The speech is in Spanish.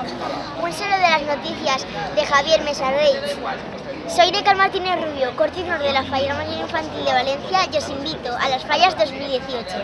Un solo de las noticias de Javier Mesarrey. Soy Necar Martínez Rubio, coordinador de la Falla Mayor Infantil de Valencia y os invito a las fallas 2018.